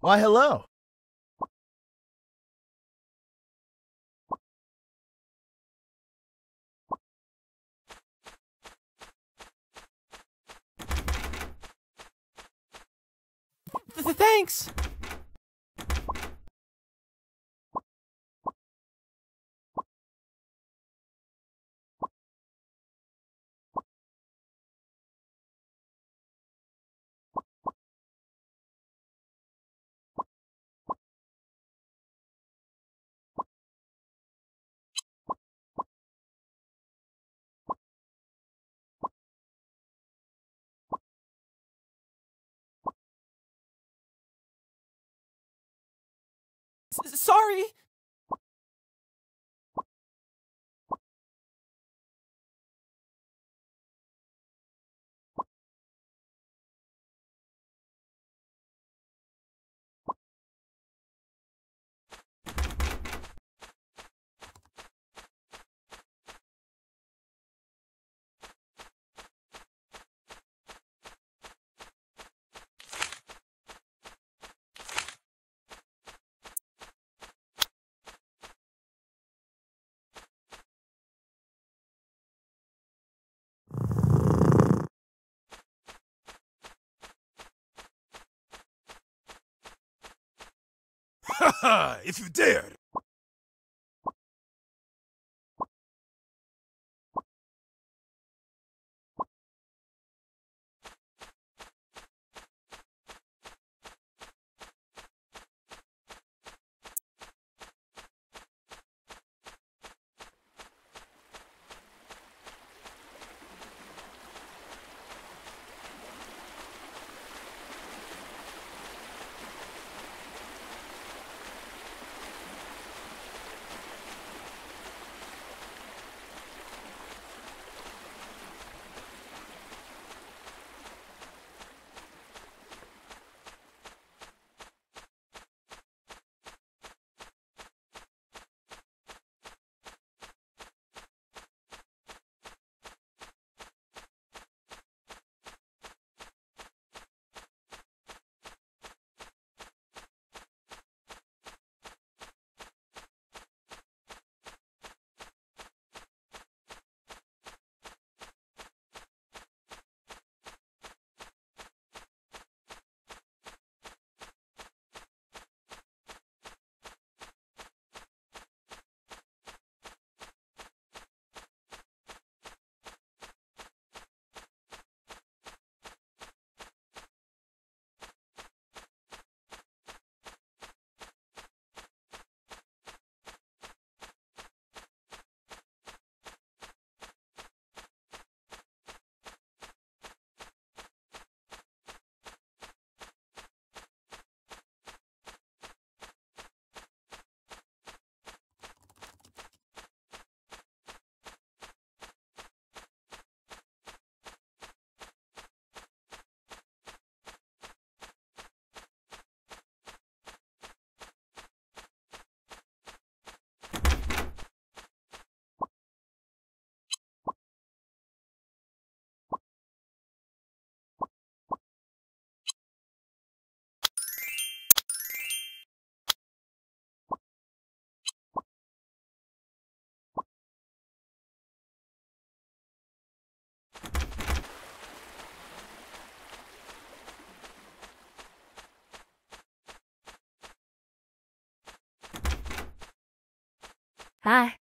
Why, hello. Th thanks! Sorry! If you dared! Hi.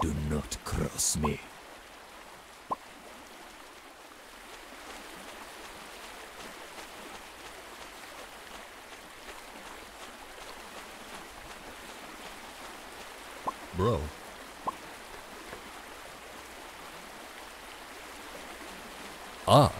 Do not cross me. Bro. Ah.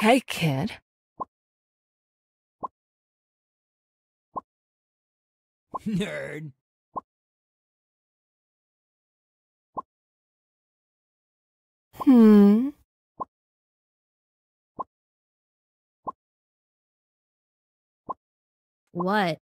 Hey, kid. Nerd. Hmm. What?